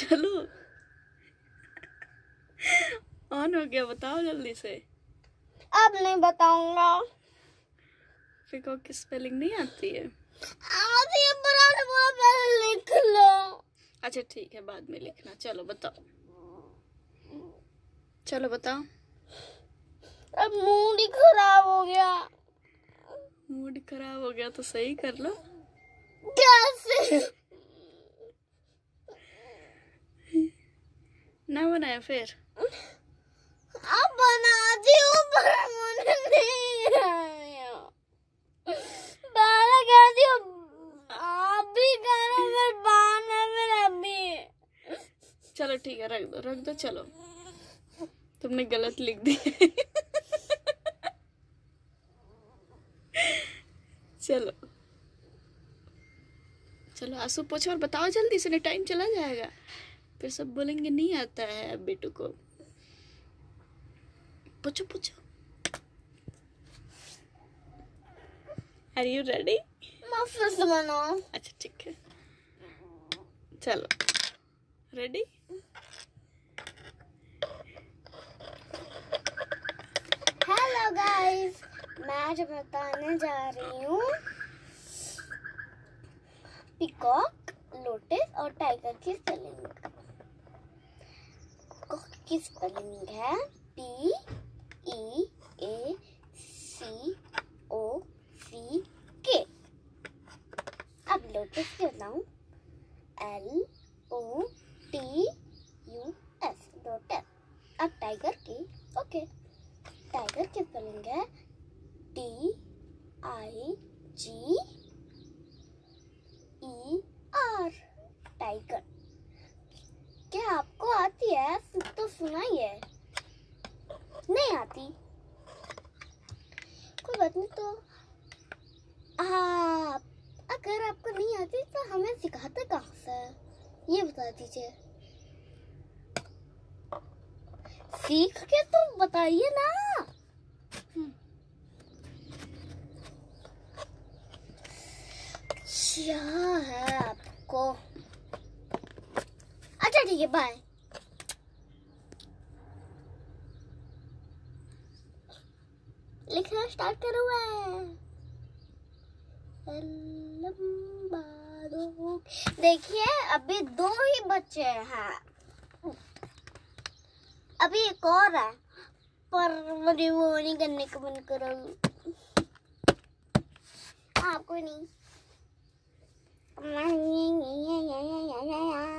चलो। ऑन हो गया बताओ जल्दी से। अब नहीं बताऊँगा। फिर की स्पेलिंग नहीं आती है। बराबर बोला पहले लिख लो। अच्छा ठीक है बाद में लिखना। चलो बताओ। चलो बताओ। अब मूड ही खराब हो गया। मूड खराब हो गया तो सही कर लो। कैसे? ना बनाया फिर? अब बनाती हूँ पर मुझे नहीं आया। कहती हूँ आप भी करो फिर बाद में फिर अभी। चलो ठीक है रख दो रख दो चलो। तुमने गलत लिख दी। चलो। चलो आँसू पूछो और बताओ जल्दी से नहीं टाइम चला जाएगा। फिर सब बोलेंगे नहीं आता है बेटू को। पूछो पूछो। आर यू रेडी अच्छा ठीक है। चलो। रेडी हेलो गाइस मैं आज बताने जा रही हूँ पिकॉक लोटस और टाइगर की स्पेलिंग की स्पेलिंग है? P E A C O C K अब लोटस की बताऊँ L O T U S lotus अब टाइगर की ओके टाइगर की स्पेलिंग है T I G E R tiger क्या आपको आती है सुन तो सुनाइए नहीं आती। कोई बात नहीं तो आप, अगर आपको नहीं आती तो हमें सिखाते कहाँ से? ये बता दीजिए। सीख के तो बताइए ना। क्या है आपको? अच्छा ठीक है बाय लिखना स्टार्ट करो देखिए, अभी दो ही बच्चे हैं। अभी एक और है, पर मुझे वो नहीं करने का मन कर आपको नहीं नहीं।